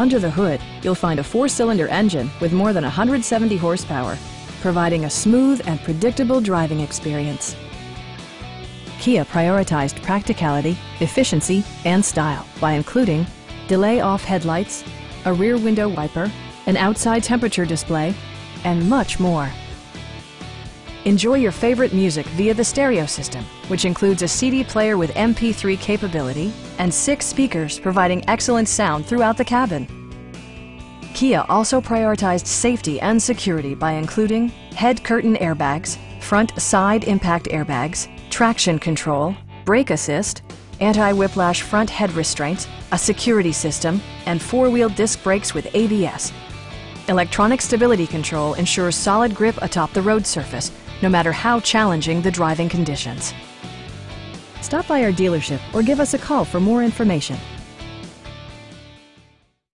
Under the hood, you'll find a four-cylinder engine with more than 170 horsepower, providing a smooth and predictable driving experience. Kia prioritized practicality, efficiency, and style by including delay off headlights, a rear window wiper, an outside temperature display, and much more. Enjoy your favorite music via the stereo system, which includes a CD player with MP3 capability and six speakers providing excellent sound throughout the cabin. Kia also prioritized safety and security by including head curtain airbags, front side impact airbags, traction control, brake assist, anti-whiplash front head restraints, a security system, and four-wheel disc brakes with ABS. Electronic stability control ensures solid grip atop the road surface, no matter how challenging the driving conditions. Stop by our dealership or give us a call for more information.